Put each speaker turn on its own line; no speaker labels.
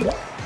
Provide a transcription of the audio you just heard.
What?